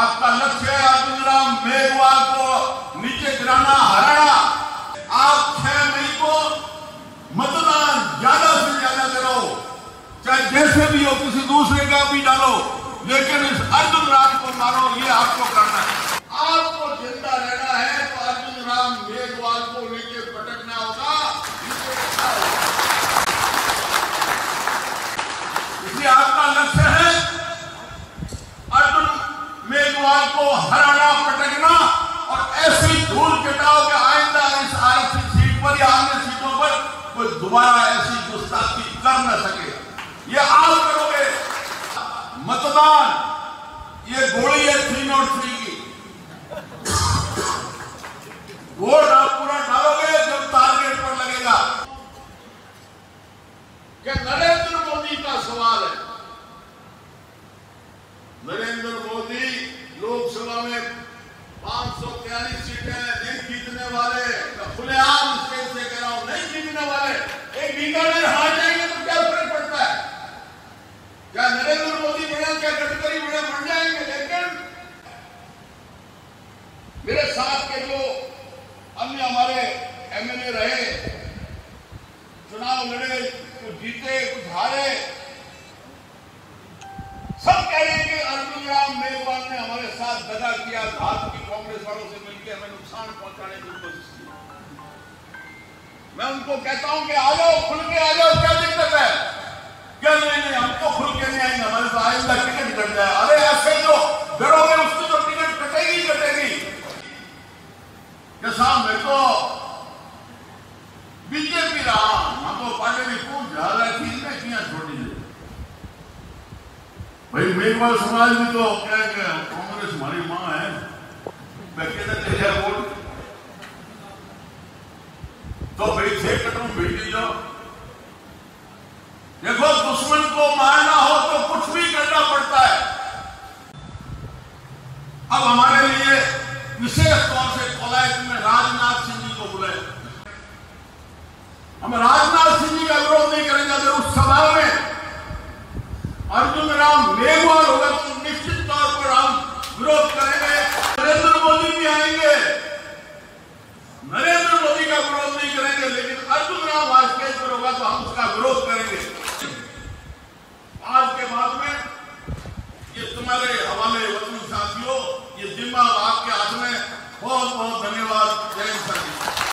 آپ کا لکش ہے عبد رام میگوال کو نیچے گرانا ہرانا۔ آپ چھ مئی کو متدان زیادہ سے زیادہ کرو۔ چاہے جیسے بھی ہو کسی دوسرے کا بھی ڈالو، لیکن اس ارد رات کو مارو، یہ آپ کو کرنا ہے آپ کو زندہ رہنا ہے تو ارجن رام میگوال کو نیچے پٹکنا ہوگا نیچے رکھنا ہوگا اس لیے آپ کا لکشیہ ہے ارجن میگوال کو ہرانا پٹکنا اور ایسی دھول کٹاؤ کہ آئندہ اس آرسی سیٹ پر یا آنے سیٹوں پر کوئی دوبارہ ایسی گستاخی کر نہ سکے۔ یہ آپ کرو گے۔ متدان، یہ گوڑی ہے تھری نوٹ تھری کی۔ ووٹ آپ پورا ڈالو گے جب ٹارگیٹ پر لگے گا۔ کہ نریندر مودی کا سوال ہے۔ نریندر مودی لوک سبھا میں پانچ سو تیالیس سیٹیں نہیں جیتنے والے کھلے عام اسٹیج سے کہہ رہا ہوں نہیں جیتنے والے ایک بیکانیر ہار جائیں گے تو کیا فرق پڑتا ہے؟ کیا نریندر مودی بڑے کیا گڈکری بڑے بن جائیں گے؟ لیکن میرے ساتھ کے جو انیہ ہمارے ایم ایل اے رہے، چناؤ لڑے، کچھ جیتے، کچھ ہارے، سب کہہ رہے ہیں کہ ارجن رام میگوال نے ہمارے ساتھ دگا کیا، بھارت کی کانگریس والوں سے مل کے ہمیں نقصان پہنچانے کی کوشش کی۔ میں ان کو کہتا ہوں کہ آ جاؤ کھل کے آ جاؤ کیا دقت ہے؟ کیا نہیں نہیں، ہم تو کھل کے نہیں آئیں گے، ہمارے تو آئندہ ٹکٹ کٹ جائے۔ ارے، ایسے جو ڈرو گے اس کی تو ٹکٹ کٹے گی کٹے گی۔ کہ صاحب، میں تو بی جے پی رہا۔ ہم تو پارٹی بھی خوب زیادہ چیز میں کیا چھوٹی دے بھائی میگوال سماج بھی تو کیا کہ کانگریس ہماری ماں ہے۔ میں کہتا چلے ووٹ تو بھائی کٹوں بیٹی جاؤ۔ دیکھو دشمن کو مارنا ہو تو کچھ بھی کرنا پڑتا ہے۔ اب ہمارے لیے وشیش طور سے کولائٹ میں راج ناتھ سنگھ جی کو بلائے ہم راج ناتھ سنگھ جی کا وروਧ نہیں کریں گے اگر اس سبھا میں ارجن رام میگوال ہوگا تو بہت بہت دھنیہ واد جے ہند۔ سر